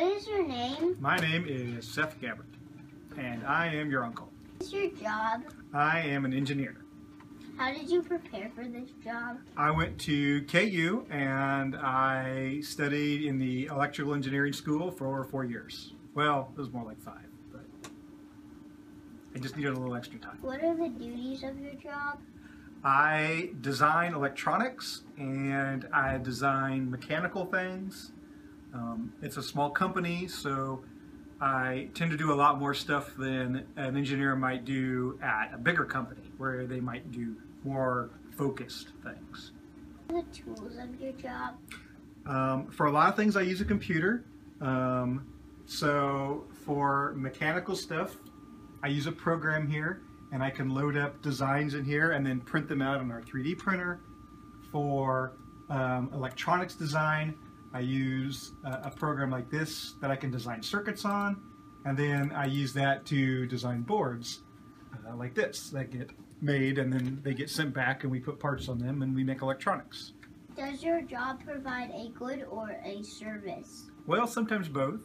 What is your name? My name is Seth Gabbert, and I am your uncle. What is your job? I am an engineer. How did you prepare for this job? I went to KU and I studied in the electrical engineering school for four years. Well, it was more like five, but I just needed a little extra time. What are the duties of your job? I design electronics and I design mechanical things. Um, it's a small company, so I tend to do a lot more stuff than an engineer might do at a bigger company where they might do more focused things. What are the tools of your job? Um, for a lot of things, I use a computer. Um, so for mechanical stuff, I use a program here and I can load up designs in here and then print them out on our 3D printer. For um, electronics design, I use a, program like this that I can design circuits on, and then I use that to design boards uh, like this that get made and then they get sent back and we put parts on them and we make electronics. Does your job provide a good or a service? Well, sometimes both.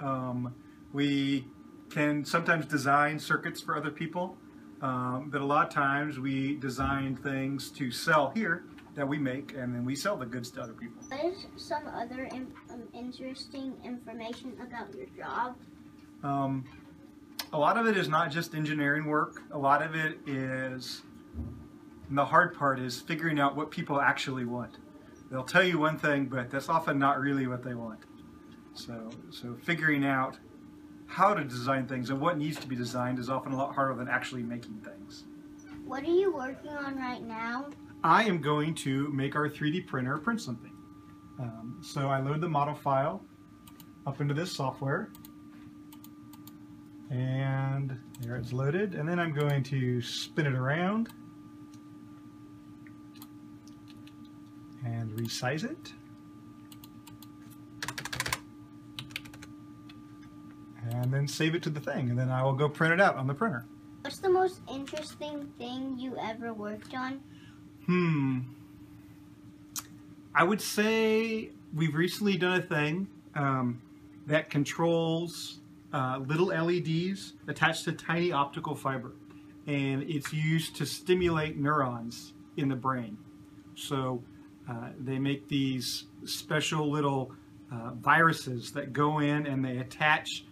Um, we can sometimes design circuits for other people, um, but a lot of times we design things to sell here that we make and then we sell the goods to other people. What is some other um, interesting information about your job? Um, a lot of it is not just engineering work. A lot of it is, the hard part is figuring out what people actually want. They'll tell you one thing, but that's often not really what they want. So, so figuring out how to design things and what needs to be designed is often a lot harder than actually making things. What are you working on right now? I am going to make our 3D printer print something. Um, so I load the model file up into this software and there it's loaded and then I'm going to spin it around and resize it and then save it to the thing and then I will go print it out on the printer. What's the most interesting thing you ever worked on? Hmm. I would say we've recently done a thing um, that controls uh, little LEDs attached to tiny optical fiber. And it's used to stimulate neurons in the brain. So uh, they make these special little uh, viruses that go in and they attach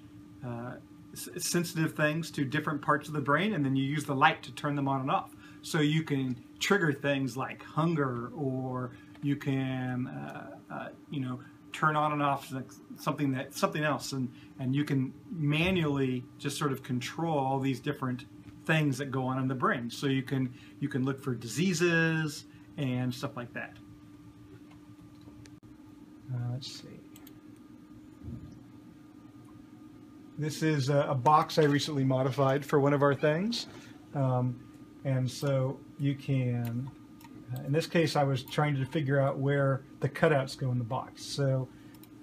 uh, sensitive things to different parts of the brain and then you use the light to turn them on and off. So you can trigger things like hunger or you can, uh, uh, you know, turn on and off something that something else. And and you can manually just sort of control all these different things that go on in the brain. So you can you can look for diseases and stuff like that. Uh, let's see. This is a, a, box I recently modified for one of our things. Um, and so you can uh, in this case, I was trying to figure out where the cutouts go in the box. So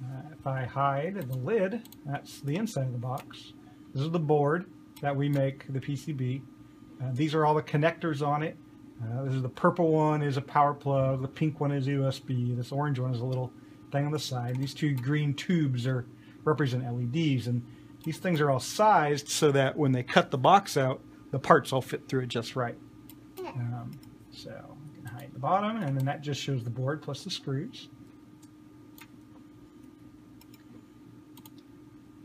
uh, if I hide the lid, that's the inside of the box. This is the board that we make the PCB. Uh, these are all the connectors on it. Uh, this is the purple one is a power plug. The pink one is USB. This orange one is a little thing on the side. These two green tubes are represent LEDs, and these things are all sized so that when they cut the box out, the parts all fit through it just right. Um, so I can hide the bottom, and then that just shows the board plus the screws.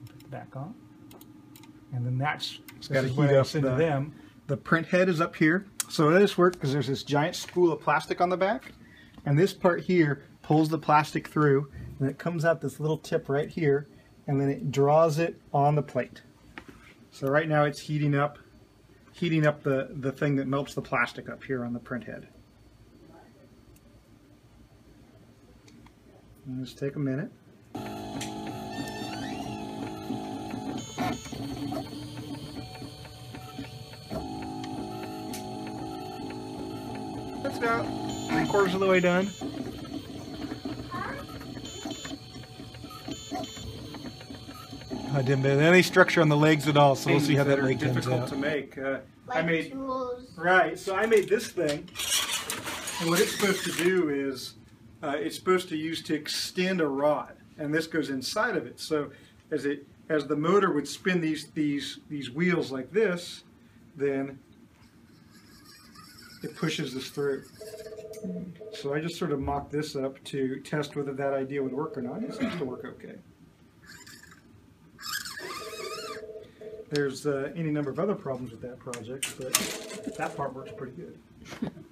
Put the back on. And then that's got to heat up into the, them. The print head is up here. So this works because there's this giant spool of plastic on the back. And this part here pulls the plastic through, and it comes out this little tip right here, and then it draws it on the plate. So right now it's heating up heating up the, the thing that melts the plastic up here on the print head. Let's take a minute. That's about three quarters of the way done. I didn't have any structure on the legs at all, so we'll see how that, that leg comes out. difficult to make. Uh, like I made tools. right, so I made this thing, and what it's supposed to do is uh, it's supposed to use to extend a rod, and this goes inside of it. So as it as the motor would spin these these these wheels like this, then it pushes this through. So I just sort of mocked this up to test whether that idea would work or not. It seems to work okay. There's uh, any number of other problems with that project, but that part works pretty good.